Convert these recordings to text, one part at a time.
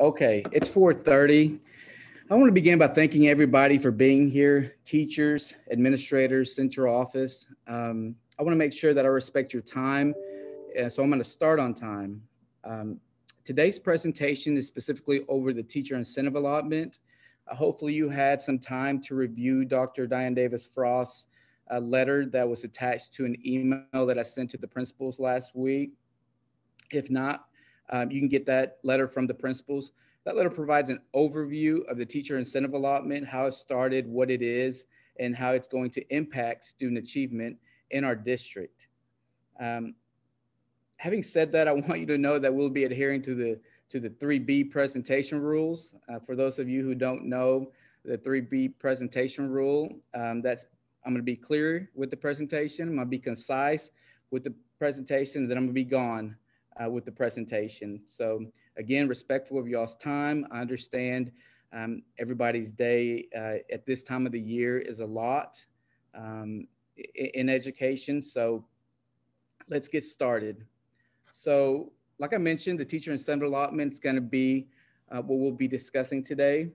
Okay, it's 4:30. I want to begin by thanking everybody for being here, teachers, administrators, central office. Um, I want to make sure that I respect your time, and so I'm going to start on time. Um, today's presentation is specifically over the teacher incentive allotment. Uh, hopefully you had some time to review Dr. Diane Davis Frost's uh, letter that was attached to an email that I sent to the principals last week. If not, um, you can get that letter from the principals. That letter provides an overview of the teacher incentive allotment, how it started, what it is, and how it's going to impact student achievement in our district. Um, having said that, I want you to know that we'll be adhering to the to the 3B presentation rules. Uh, for those of you who don't know the 3B presentation rule, um, that's I'm going to be clear with the presentation. I'm going to be concise with the presentation, then I'm going to be gone uh, with the presentation. So again, respectful of y'all's time. I understand um, everybody's day uh, at this time of the year is a lot um, in education. So let's get started. So like I mentioned, the teacher incentive allotment is going to be uh, what we'll be discussing today.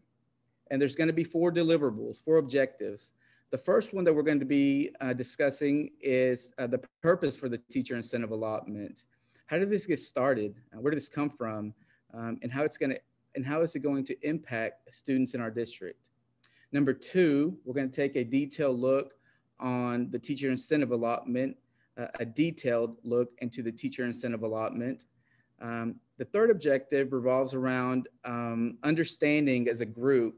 And there's going to be four deliverables, four objectives. The first one that we're going to be uh, discussing is uh, the purpose for the teacher incentive allotment how did this get started? Uh, where did this come from? Um, and how it's going to and how is it going to impact students in our district? Number two, we're going to take a detailed look on the teacher incentive allotment, uh, a detailed look into the teacher incentive allotment. Um, the third objective revolves around um, understanding as a group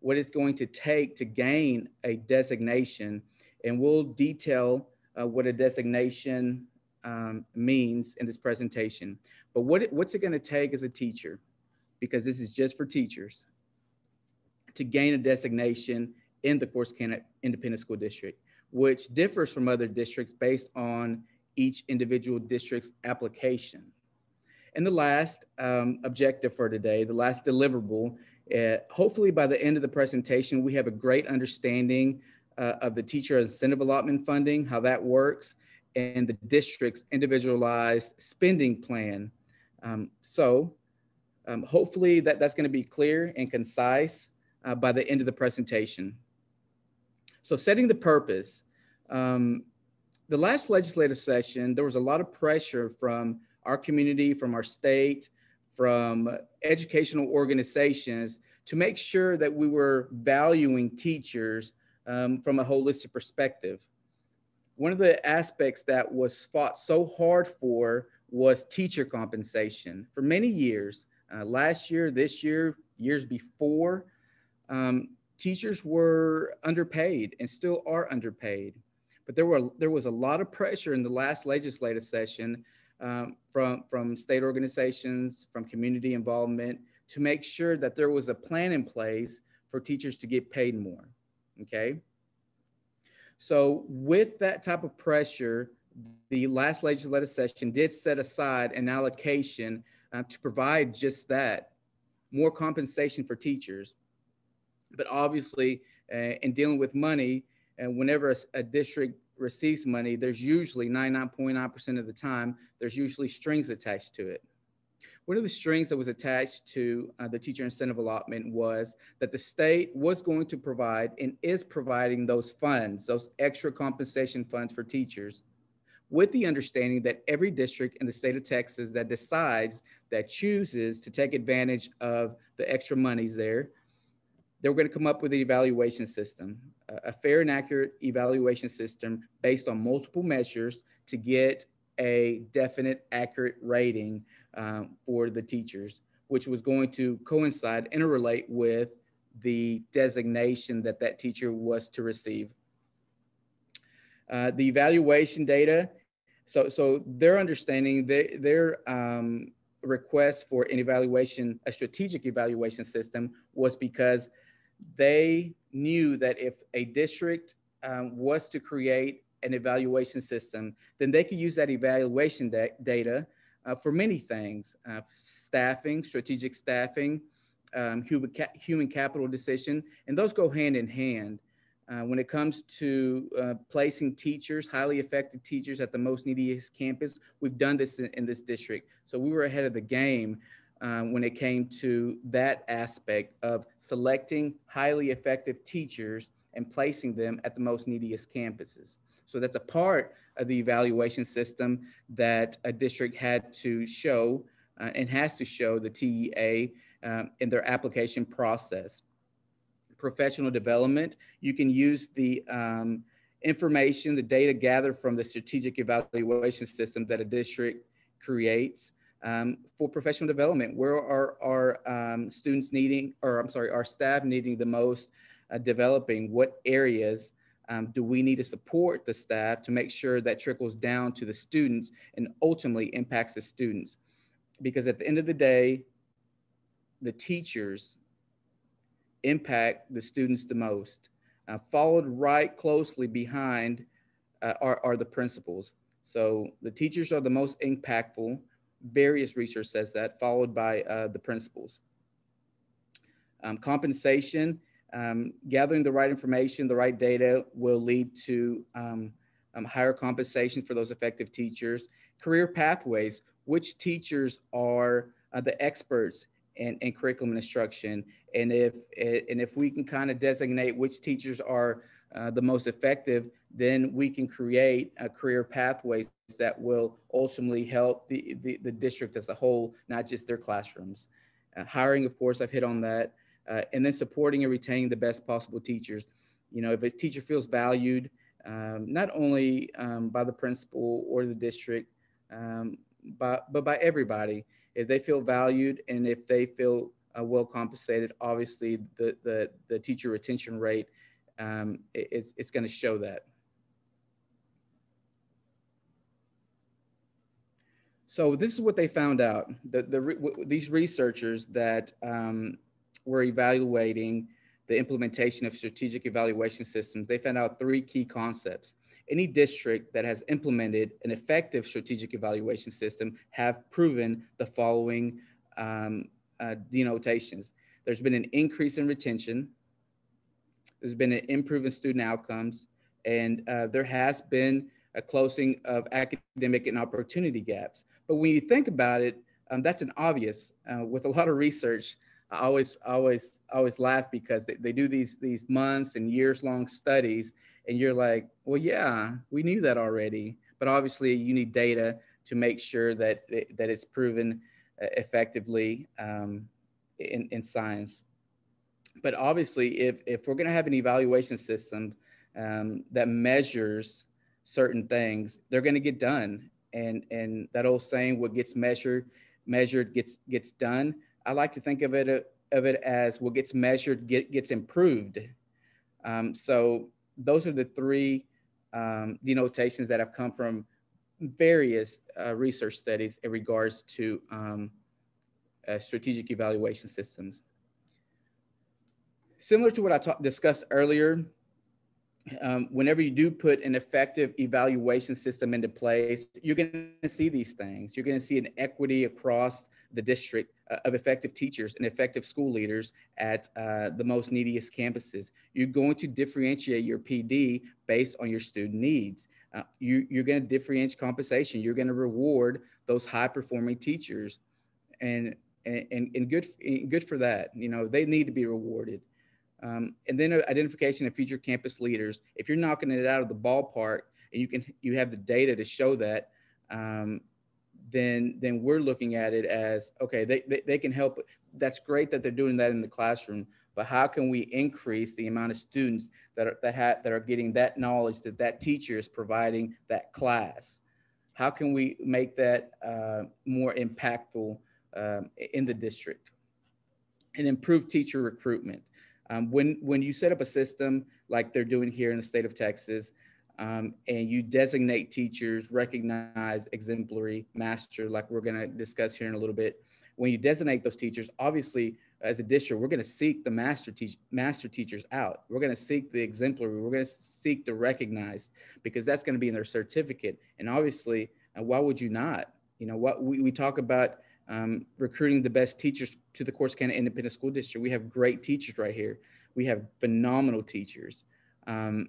what it's going to take to gain a designation. And we'll detail uh, what a designation um, means in this presentation. But what it, what's it going to take as a teacher, because this is just for teachers, to gain a designation in the Corsicana Independent School District, which differs from other districts based on each individual district's application. And the last um, objective for today, the last deliverable, uh, hopefully by the end of the presentation, we have a great understanding uh, of the teacher incentive allotment funding, how that works, and the district's individualized spending plan. Um, so um, hopefully that, that's going to be clear and concise uh, by the end of the presentation. So setting the purpose. Um, the last legislative session, there was a lot of pressure from our community, from our state, from educational organizations to make sure that we were valuing teachers um, from a holistic perspective one of the aspects that was fought so hard for was teacher compensation. For many years, uh, last year, this year, years before, um, teachers were underpaid and still are underpaid. But there were there was a lot of pressure in the last legislative session um, from from state organizations, from community involvement, to make sure that there was a plan in place for teachers to get paid more. Okay. So, with that type of pressure, the last legislative session did set aside an allocation uh, to provide just that more compensation for teachers. But obviously, uh, in dealing with money, and uh, whenever a, a district receives money, there's usually 99.9% of the time, there's usually strings attached to it. One of the strings that was attached to uh, the teacher incentive allotment was that the state was going to provide and is providing those funds, those extra compensation funds for teachers, with the understanding that every district in the state of Texas that decides, that chooses to take advantage of the extra monies there, they're going to come up with an evaluation system, a fair and accurate evaluation system based on multiple measures to get a definite, accurate rating um, for the teachers, which was going to coincide, interrelate with the designation that that teacher was to receive. Uh, the evaluation data, so, so their understanding, their, their um, request for an evaluation, a strategic evaluation system was because they knew that if a district um, was to create an evaluation system, then they could use that evaluation da data uh, for many things uh, staffing, strategic staffing, um, human, ca human capital decision, and those go hand in hand. Uh, when it comes to uh, placing teachers, highly effective teachers at the most neediest campus, we've done this in, in, this district. So we were ahead of the game uh, when it came to that aspect of selecting highly effective teachers and placing them at the most neediest campuses. So that's a part the evaluation system that a district had to show uh, and has to show the TEA um, in their application process. Professional development, you can use the um, information, the data gathered from the strategic evaluation system that a district creates um, for professional development. Where are our um, students needing, or I'm sorry, our staff needing the most uh, developing? What areas um, do we need to support the staff to make sure that trickles down to the students and ultimately impacts the students? Because at the end of the day, the teachers impact the students the most. Uh, followed right closely behind uh, are, are the principals. So the teachers are the most impactful. Various research says that, followed by uh, the principals. Um, compensation, um, gathering the right information, the right data will lead to um, um higher compensation for those effective teachers. Career pathways, which teachers are uh, the experts in, in curriculum instruction and if and if we can kind of designate which teachers are uh, the most effective, then we can create a career pathways that will ultimately help the, the, the district as a whole, not just their classrooms. Uh, hiring, of course, I've hit on that. Uh, and then supporting and retaining the best possible teachers. You know, if a teacher feels valued, um, not only um, by the principal or the district, um, but, but by everybody, if they feel valued and if they feel uh, well compensated, obviously the, the, the teacher retention rate, um, it, it's, it's going to show that. So this is what they found out. The, the, these researchers that um, were evaluating the implementation of strategic evaluation systems, they found out three key concepts. Any district that has implemented an effective strategic evaluation system have proven the following um, uh, denotations. There's been an increase in retention. There's been an improvement in student outcomes, and uh, there has been a closing of academic and opportunity gaps. But when you think about it, um, that's an obvious. Uh, with a lot of research, I always, always, always laugh because they, they do these these months and years long studies, and you're like, well, yeah, we knew that already. But obviously, you need data to make sure that that it's proven effectively um, in, in science. But obviously, if, if we're going to have an evaluation system um, that measures certain things, they're going to get done. And, and that old saying, what gets measured, measured gets, gets done. I like to think of it, of it as what gets measured get, gets improved. Um, so those are the three um, denotations that have come from various uh, research studies in regards to um, uh, strategic evaluation systems. Similar to what I discussed earlier, um, whenever you do put an effective evaluation system into place, you're going to see these things. You're going to see an equity across the district of effective teachers and effective school leaders at uh, the most neediest campuses. You're going to differentiate your PD based on your student needs. Uh, you, you're going to differentiate compensation. You're going to reward those high performing teachers. And, and, and, and good, good for that. You know, they need to be rewarded. Um, and then identification of future campus leaders. If you're knocking it out of the ballpark and you can, you have the data to show that, um, then, then we're looking at it as, okay, they, they, they can help. That's great that they're doing that in the classroom, but how can we increase the amount of students that are that, ha- that are getting that knowledge that that teacher is providing that class? How can we make that uh, more impactful um, in the district? And improve teacher recruitment. Um, when when you set up a system like they're doing here in the state of Texas, um, and you designate teachers, recognize exemplary, master, like we're going to discuss here in a little bit. When you designate those teachers, obviously as a district, we're going to seek the master, te- master teachers out. We're going to seek the exemplary. We're going to seek the recognized because that's going to be in their certificate. And obviously, uh, why would you not? You know, what we, we talk about um, recruiting the best teachers to the Corsicana Independent School District. We have great teachers right here. We have phenomenal teachers. Um,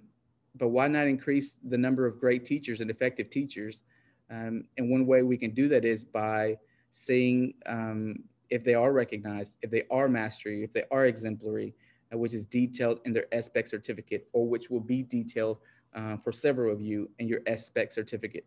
but why not increase the number of great teachers and effective teachers? Um, and one way we can do that is by seeing um, if they are recognized, if they are mastery, if they are exemplary, uh, which is detailed in their SBEC certificate, or which will be detailed uh, for several of you in your SBEC certificate.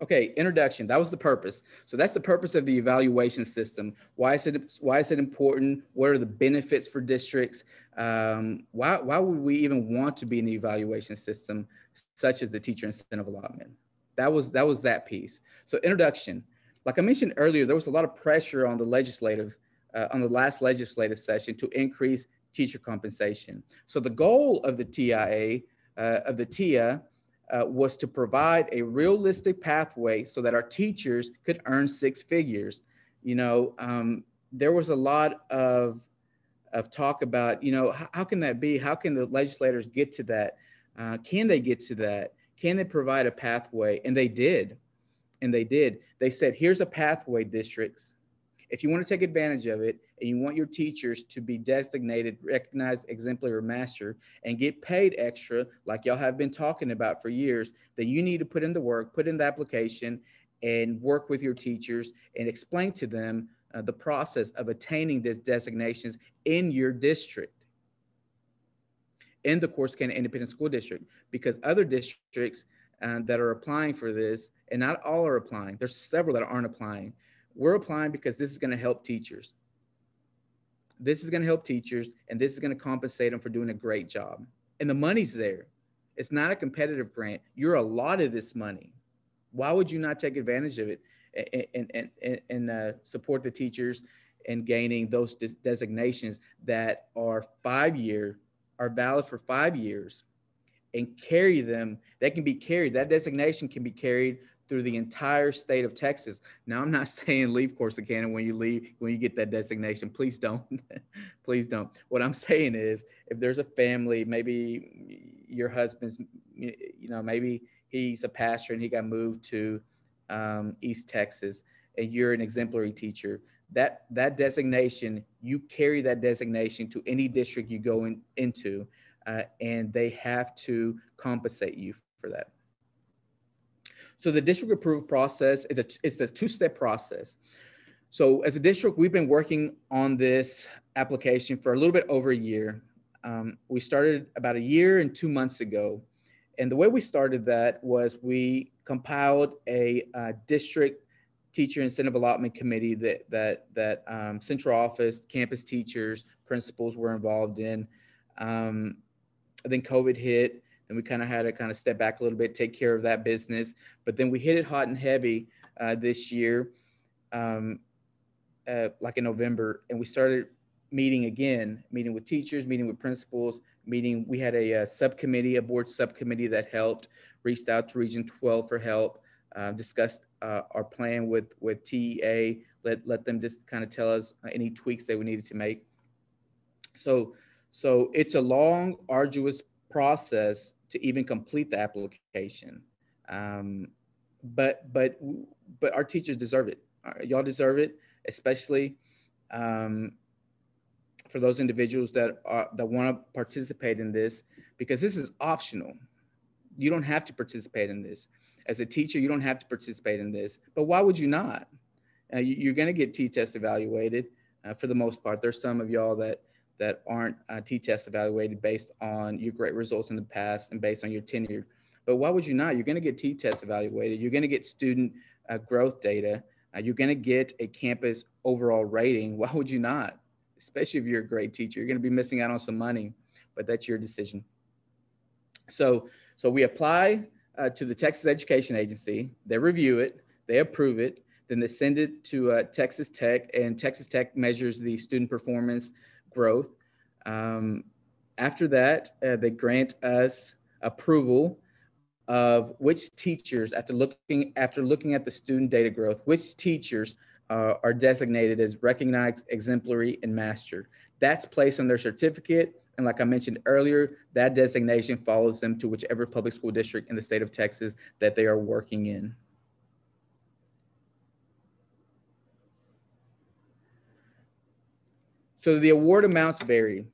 Okay, introduction. That was the purpose. So that's the purpose of the evaluation system. Why is it why is it important? What are the benefits for districts? Um, why why would we even want to be in the evaluation system, such as the teacher incentive allotment? That was that was that piece. So introduction. Like I mentioned earlier, there was a lot of pressure on the legislative uh, on the last legislative session to increase teacher compensation. So the goal of the TIA uh, of the TIA uh, was to provide a realistic pathway so that our teachers could earn six figures. You know, um, there was a lot of of talk about, you know, how, how, can that be? How can the legislators get to that? Uh, can they get to that? Can they provide a pathway? And they did. And they did. They said, here's a pathway, districts. If you want to take advantage of it and you want your teachers to be designated, recognized, exemplary, or master and get paid extra, like y'all have been talking about for years, then you need to put in the work, put in the application, and work with your teachers and explain to them uh, the process of attaining these designations in your district in the Corsicana Independent School District because other districts uh, that are applying for this, and not all are applying, there's several that aren't applying. We're applying because this is going to help teachers. This is going to help teachers, and this is going to compensate them for doing a great job. And the money's there. It's not a competitive grant. You're allotted this money. Why would you not take advantage of it and, and, and, and uh, support the teachers in gaining those designations that are five year, are valid for five years and carry them? That can be carried. That designation can be carried through the entire state of Texas. Now, I'm not saying leave Corsicana when you leave, when you get that designation. Please don't. Please don't. What I'm saying is, if there's a family, maybe your husband's, you know, maybe he's a pastor and he got moved to um, East Texas, and you're an exemplary teacher. That that designation, you carry that designation to any district you go in, into, uh, and they have to compensate you for that. So the district approval process is a, it's a two-step process. So as a district, we've been working on this application for a little bit over a year. Um, we started about a year and two months ago. And the way we started that was we compiled a uh, district teacher incentive allotment committee that that that um, central office, campus teachers, principals were involved in. Um, then COVID hit, and we kind of had to kind of step back a little bit, take care of that business. But then we hit it hot and heavy uh, this year, um, uh, like in November, and we started meeting again, meeting with teachers, meeting with principals, meeting. We had a, a subcommittee, a board subcommittee that helped, reached out to Region 12 for help, uh, discussed uh, our plan with with TEA, let let them just kind of tell us any tweaks that we needed to make. So so it's a long, arduous process to even complete the application. Um, but but but our teachers deserve it. Uh, y'all deserve it, especially um, for those individuals that are that want to participate in this, because this is optional. You don't have to participate in this. As a teacher, you don't have to participate in this. But why would you not? Uh, you, are going to get T-TESS evaluated uh, for the most part. There's some of y'all that that aren't uh, T-TESS evaluated based on your great results in the past and based on your tenure. But why would you not? You're going to get T-TESS evaluated. You're going to get student uh, growth data. Uh, you're going to get a campus overall rating. Why would you not? Especially if you're a great teacher, you're going to be missing out on some money, but that's your decision. So, so we apply uh, to the Texas Education Agency. They review it. They approve it. Then they send it to uh, Texas Tech, and Texas Tech measures the student performance growth. Um, after that, uh, they grant us approval of which teachers, after looking after looking at the student data growth, which teachers uh, are designated as recognized, exemplary, and master. That's placed on their certificate. And like I mentioned earlier, that designation follows them to whichever public school district in the state of Texas that they are working in. So the award amounts vary.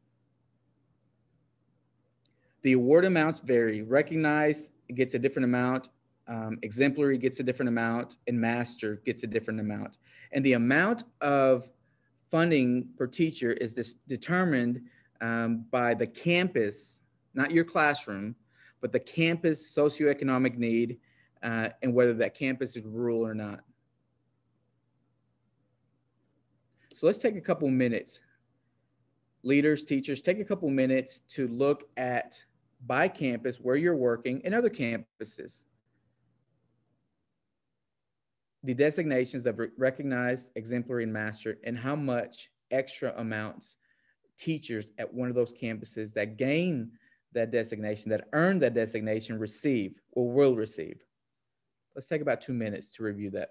The award amounts vary. Recognized gets a different amount. um, exemplary gets a different amount, and master gets a different amount. And the amount of funding per teacher is this determined um, by the campus, not your classroom, but the campus socioeconomic need uh, and whether that campus is rural or not. So let's take a couple minutes. Leaders, teachers, take a couple minutes to look at by campus where you're working and other campuses. The designations of recognized, exemplary, and master, and how much extra amounts teachers at one of those campuses that gain that designation, that earn that designation, receive or will receive. Let's take about two minutes to review that.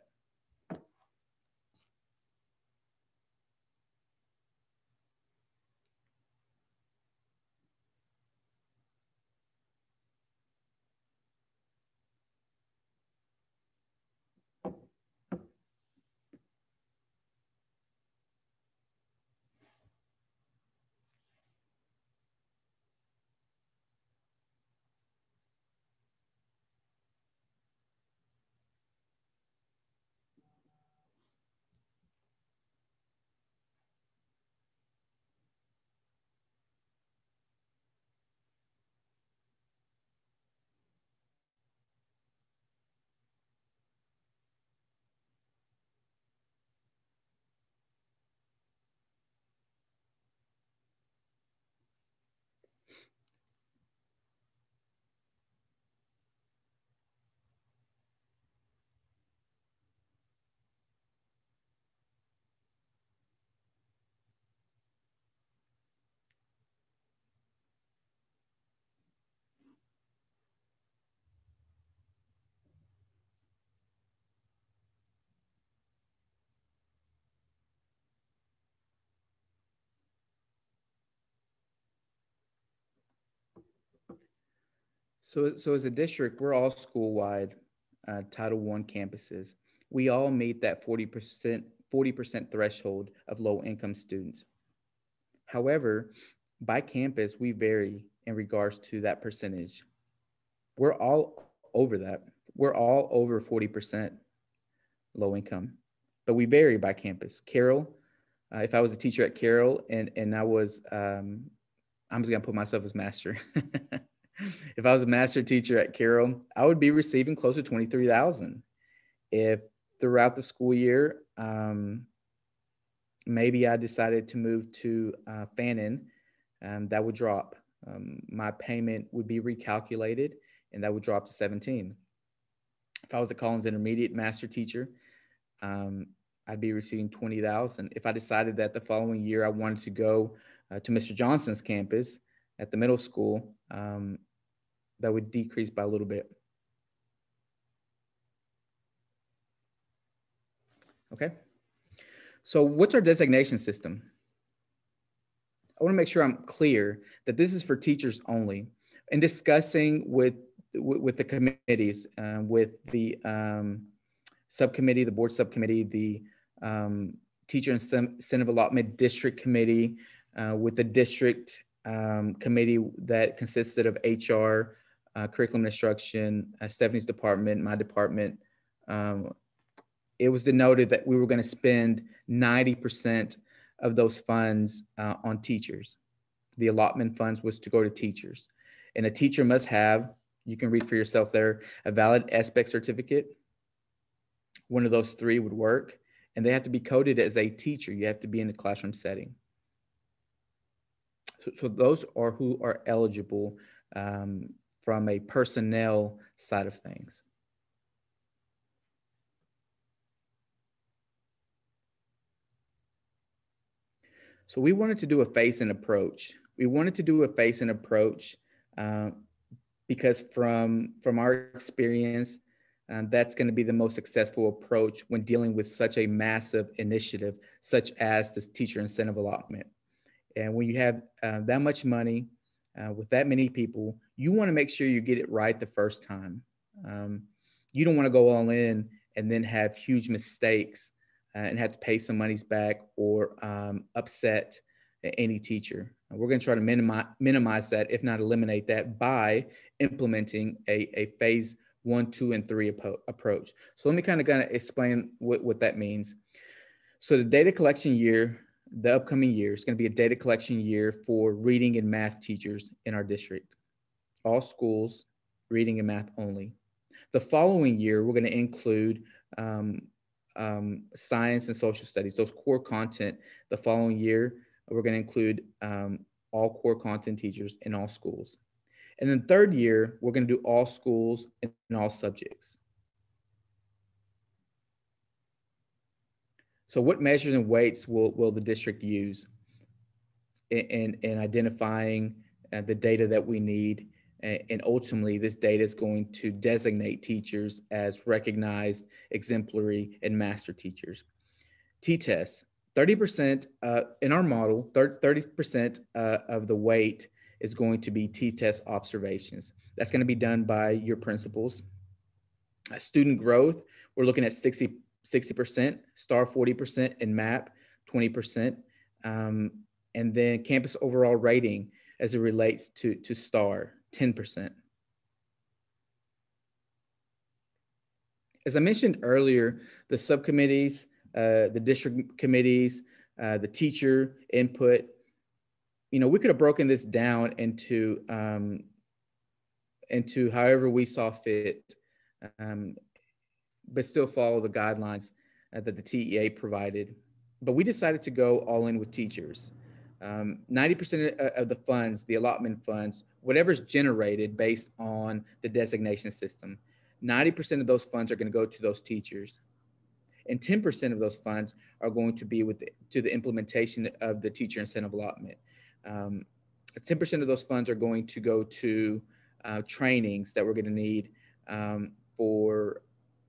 So, so as a district, we're all school-wide uh, Title I campuses. We all meet that 40%, 40% threshold of low-income students. However, by campus, we vary in regards to that percentage. We're all over that. We're all over 40% low income, but we vary by campus. Carroll, uh, if I was a teacher at Carroll and, and I was, um, I'm just gonna put myself as master. if I was a master teacher at Carroll, I would be receiving close to 23,000. If throughout the school year, um, maybe I decided to move to uh, Fannin, um, that would drop. Um, my payment would be recalculated and that would drop to 17. If I was a Collins Intermediate master teacher, um, I'd be receiving 20,000. If I decided that the following year I wanted to go uh, to Mr. Johnson's campus at the middle school, um, that would decrease by a little bit. Okay. So what's our designation system? I want to make sure I'm clear that this is for teachers only. In discussing with with the committees, uh, with the um, subcommittee, the board subcommittee, the um, teacher incentive allotment district committee, uh, with the district um, committee that consisted of HR, uh, curriculum instruction, uh, Stephanie's department, my department, um, it was denoted that we were going to spend 90% of those funds uh, on teachers. The allotment funds was to go to teachers. And a teacher must have, you can read for yourself there, a valid SBEC certificate. One of those three would work. And they have to be coded as a teacher. You have to be in a classroom setting. So, so those are who are eligible um, from a personnel side of things. So we wanted to do a phase-in approach. We wanted to do a phase-in approach uh, because from, from our experience, um, that's going to be the most successful approach when dealing with such a massive initiative, such as this teacher incentive allotment. And when you have uh, that much money uh, with that many people, you want to make sure you get it right the first time. Um, you don't want to go all in and then have huge mistakes uh, and have to pay some monies back or um, upset any teacher. We're going to try to minimize, minimize that, if not eliminate that, by implementing a, a phase one, two, and three approach. So let me kind of kind of explain what, what that means. So the data collection year, the upcoming year is going to be a data collection year for reading and math teachers in our district. All schools, reading and math only. The following year, we're going to include um, um, science and social studies, those core content. The following year, we're going to include um, all core content teachers in all schools. And then third year, we're going to do all schools and all subjects. So what measures and weights will, will the district use in, in, in identifying uh, the data that we need? And ultimately, this data is going to designate teachers as recognized, exemplary, and master teachers. T-tests, 30% uh, in our model, 30% uh, of the weight is going to be T-TESS observations. That's going to be done by your principals. Uh, student growth, we're looking at 60, 60%, STAAR 40%, and MAP 20%. Um, and then campus overall rating as it relates to, to STAAR, 10%. As I mentioned earlier, the subcommittees, uh, the district committees, uh, the teacher input, you know, we could have broken this down into um, into however we saw fit, um, but still follow the guidelines uh, that the TEA provided. But we decided to go all in with teachers. Um, 90% of the funds, the allotment funds, whatever's generated based on the designation system, 90% of those funds are going to go to those teachers. And 10% of those funds are going to be with the, to the implementation of the teacher incentive allotment. Um, 10% of those funds are going to go to uh, trainings that we're going to need um, for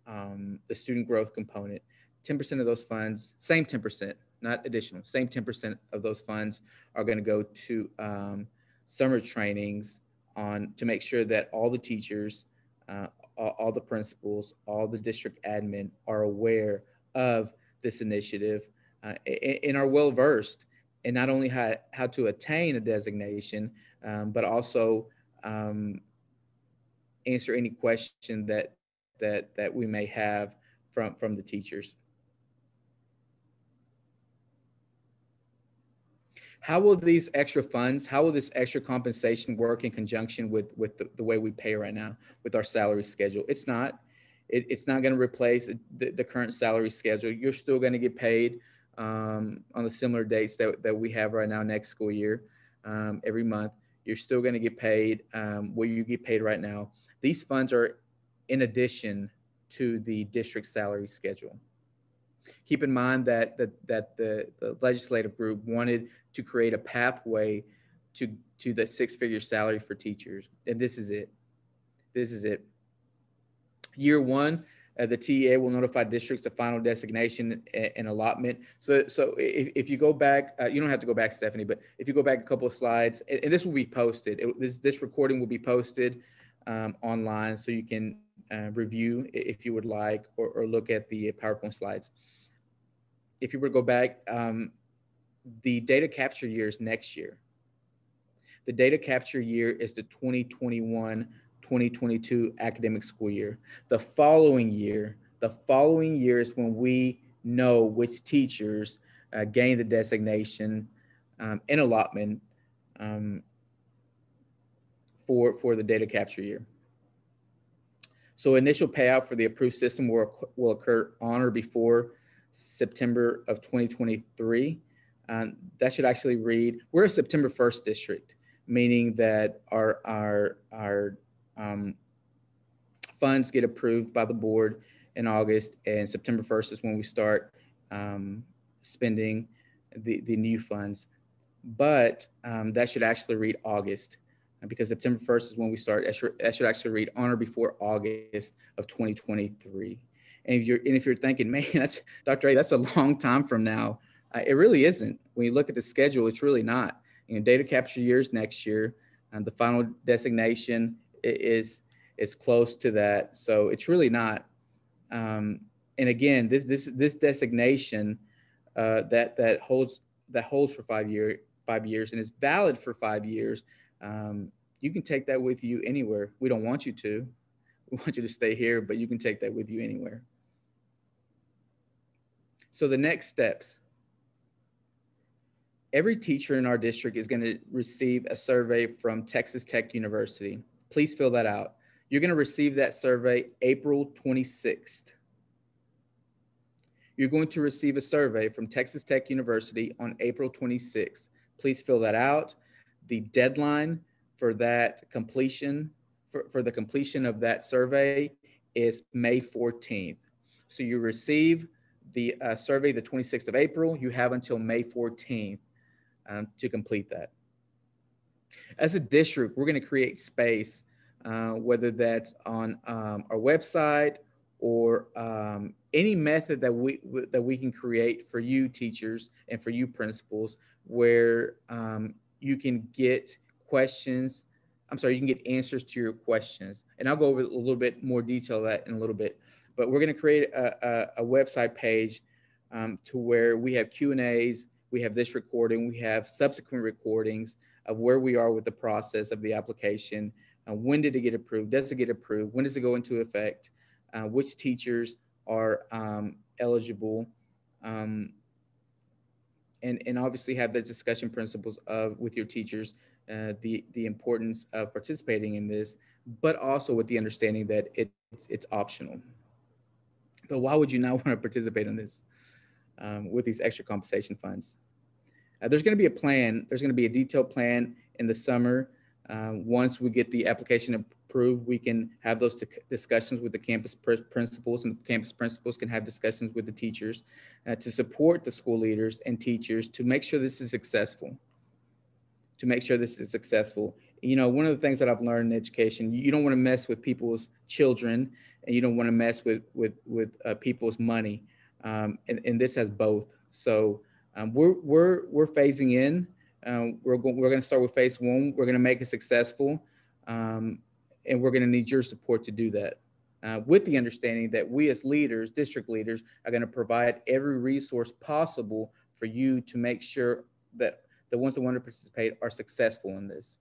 um, the student growth component. 10% of those funds, same 10%, not additional, same 10% of those funds are going to go to um, summer trainings on to make sure that all the teachers, uh, all, all, the principals, all the district admin are aware of this initiative uh, and, are well versed and not only how, how to attain a designation, um, but also um, answer any question that, that, that we may have from, from the teachers. How will these extra funds, how will this extra compensation work in conjunction with, with the, the way we pay right now with our salary schedule? It's not. It, it's not going to replace the, the current salary schedule. You're still going to get paid um, on the similar dates that, that we have right now next school year um, every month. You're still going to get paid um, what you get paid right now. These funds are in addition to the district salary schedule. Keep in mind that, that, that the, the legislative group wanted to create a pathway to, to the six figure salary for teachers. And this is it. This is it. Year one, uh, the TEA will notify districts of final designation and, and allotment. So, so if, if you go back, uh, you don't have to go back, Stephanie, but if you go back a couple of slides, and, and this will be posted. It, this this recording will be posted um, online, so you can uh, review if you would like, or, or look at the PowerPoint slides. If you were to go back, um, the data capture year is next year. The data capture year is the 2021 2022 academic school year. The following year, the following year is when we know which teachers uh, gain the designation um, in allotment um, for, for the data capture year. So initial payout for the approved system will, will occur on or before September of 2023. Um, that should actually read, we're a September 1st district, meaning that our, our, our um, funds get approved by the board in August, and September 1st is when we start um, spending the, the new funds. But um, that should actually read August because September 1st is when we start. That should, actually read on or before August of 2023. And if you're and if you're thinking, man, that's Dr. A, that's a long time from now. Uh, it really isn't. When you look at the schedule, it's really not. You know, data capture years next year, and the final designation is is close to that. So it's really not. Um, and again, this this this designation uh, that that holds that holds for five year five years and is valid for five years. Um, you can take that with you anywhere. We don't want you to. we want you to stay here, but you can take that with you anywhere. So the next steps. Every teacher in our district is going to receive a survey from Texas Tech University. Please fill that out. You're going to receive that survey April 26th. You're going to receive a survey from Texas Tech University on April 26th. Please fill that out. The deadline for that completion, for, for the completion of that survey is May 14th. So you receive the uh, survey the 26th of April. You have until May 14th um, to complete that. As a district, we're going to create space, uh, whether that's on um, our website or um, any method that we that we can create for you teachers and for you principals, where um, you can get questions. I'm sorry, you can get answers to your questions, and I'll go over a little bit more detail that in a little bit. But we're going to create a, a, a website page um, to where we have Q and A's we have this recording, we have subsequent recordings of where we are with the process of the application. Uh, when did it get approved? Does it get approved? When does it go into effect? Uh, which teachers are um, eligible? Um, and, and obviously have the discussion principles of with your teachers, uh, the, the importance of participating in this, but also with the understanding that it, it's, it's optional. But why would you not want to participate in this um, with these extra compensation funds? Uh, there's going to be a plan. There's going to be a detailed plan in the summer. Uh, once we get the application approved, we can have those discussions with the campus pr principals, and the campus principals can have discussions with the teachers uh, to support the school leaders and teachers to make sure this is successful. To make sure this is successful. You know, one of the things that I've learned in education, you don't want to mess with people's children, and you don't want to mess with with with uh, people's money. Um, and, and this has both. So um, we're, we're, we're phasing in. Um, we're, go- we're going to start with phase one. We're going to make it successful. Um, and we're going to need your support to do that. Uh, with the understanding that we as leaders, district leaders, are going to provide every resource possible for you to make sure that the ones that want to participate are successful in this.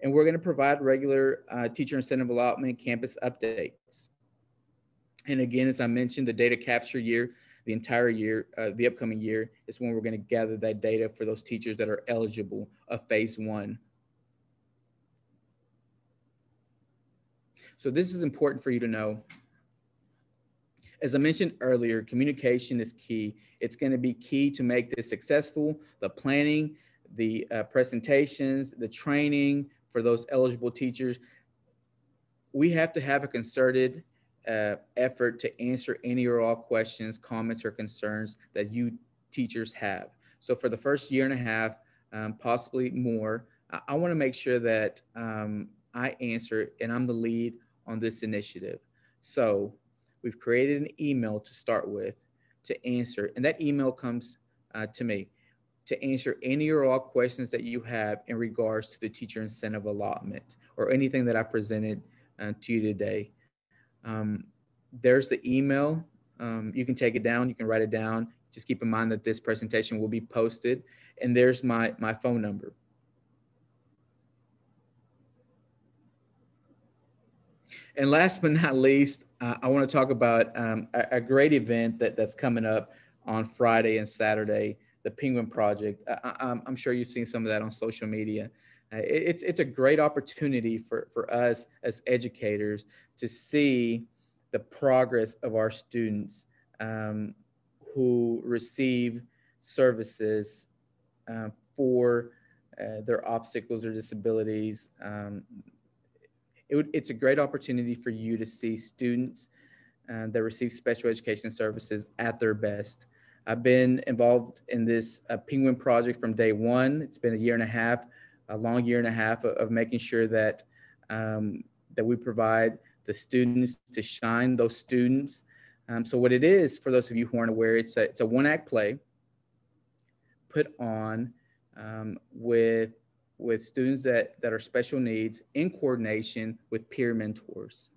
And we're going to provide regular uh, teacher incentive allotment campus updates. And again, as I mentioned, the data capture year the entire year, uh, the upcoming year, is when we're going to gather that data for those teachers that are eligible of phase one. So this is important for you to know. As I mentioned earlier, communication is key. It's going to be key to make this successful. The planning, the uh, presentations, the training for those eligible teachers. We have to have a concerted uh, effort to answer any or all questions, comments, or concerns that you teachers have. So for the first year and a half, um, possibly more, I, I want to make sure that um, I answer and I'm the lead on this initiative. So we've created an email to start with to answer, and that email comes uh, to me to answer any or all questions that you have in regards to the teacher incentive allotment or anything that I presented uh, to you today. Um, there's the email. Um, you can take it down. You can write it down. Just keep in mind that this presentation will be posted. And there's my, my phone number. And last but not least, uh, I want to talk about um, a, a, great event that, that's coming up on Friday and Saturday, the Penguin Project. I, am sure you've seen some of that on social media. Uh, it, it's, it's a great opportunity for, for us as educators to see the progress of our students um, who receive services uh, for uh, their obstacles or disabilities. Um, it would, it's a great opportunity for you to see students uh, that receive special education services at their best. I've been involved in this uh, Penguin project from day one. It's been a year and a half, a long year and a half of, of making sure that um, that we provide the students to shine those students. Um, so what it is, for those of you who aren't aware, it's a, it's a one act play put on um, with, with students that, that are special needs in coordination with peer mentors.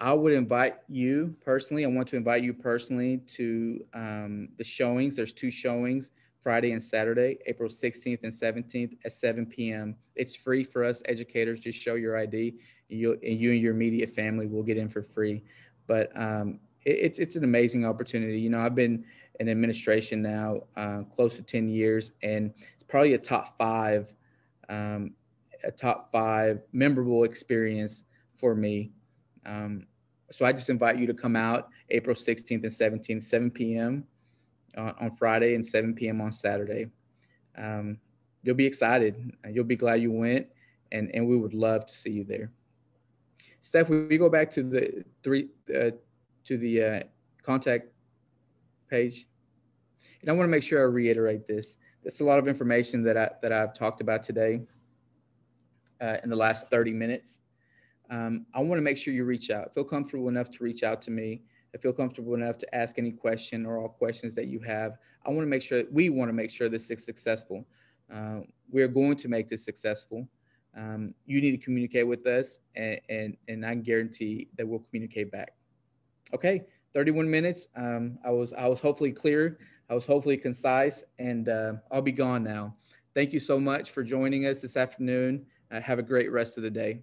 I would invite you personally, I want to invite you personally to um, the showings. There's two showings, Friday and Saturday, April 16th and 17th at 7 p.m. It's free for us educators. Just show your ID You and you and your immediate family will get in for free. But um, it, it's it's an amazing opportunity. You know, I've been in administration now uh, close to ten years, and probably a top five, um, a top five memorable experience for me. Um, so I just invite you to come out April 16th and 17th, 7 p.m. Uh, on Friday and 7 p.m. on Saturday. Um, you'll be excited. You'll be glad you went, and, and we would love to see you there. Steph, we go back to the three uh, to the uh, contact page, and I want to make sure I reiterate this. There's a lot of information that I that I've talked about today uh, in the last 30 minutes um, I want to make sure you reach out. Feel comfortable enough to reach out to me. I feel comfortable enough to ask any question or all questions that you have. I want to make sure we want to make sure this is successful. Uh, we're going to make this successful. Um, you need to communicate with us, and, and, and I guarantee that we'll communicate back. Okay, 31 minutes. Um, I was I was hopefully clear. I was hopefully concise, and uh, I'll be gone now. Thank you so much for joining us this afternoon. Uh, have a great rest of the day.